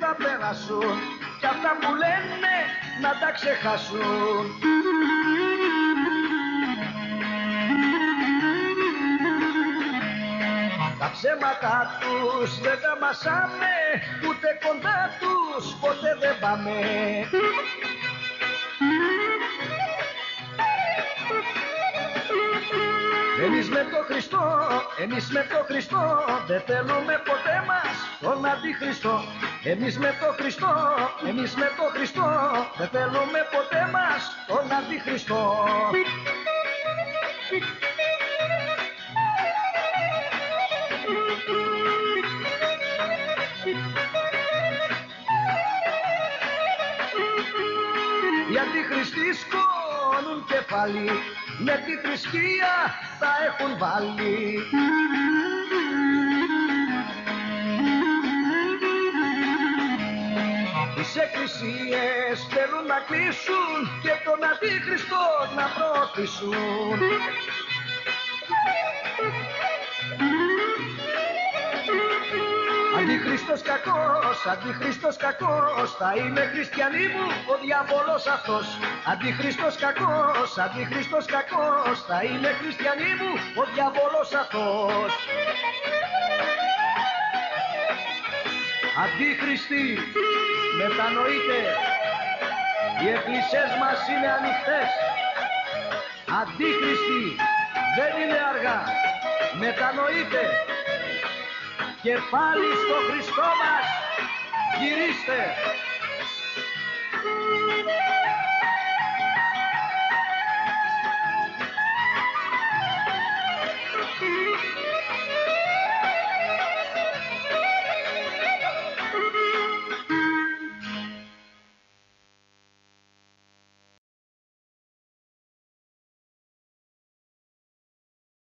θα περάσουν κι αυτά που λένε να τα ξεχάσουν. Τα ψέματα τους δεν τα μασάμε, ούτε κοντά τους ποτέ δεν πάμε. Εμείς με το Χριστό, εμείς με το Χριστό δεν θέλουμε ποτέ μας τον Αντιχριστό. Εμείς με το Χριστό, εμείς με το Χριστό δεν θέλουμε ποτέ μας τον Αντιχριστό. Οι αντιχριστοί σκόνουν κεφάλι με τη θρησκεία τα έχουν βάλει. Εκκλησίες θέλουν να κλείσουν και τον αντίχριστο να προωθήσουν. Αντιχριστός κακός, αντιχριστός κακός Θα είναι χριστιανοί μου ο διάβολος αυτός Αντιχριστός κακός, αντιχριστός κακός Θα είναι χριστιανοί μου ο διάβολος αυτός Αντίχριστοι, μετανοείτε. Οι εκκλησίες μας είναι ανοιχτές. Αντίχριστοι, δεν είναι αργά. Μετανοείτε. Και πάλι στο Χριστό μας γυρίστε.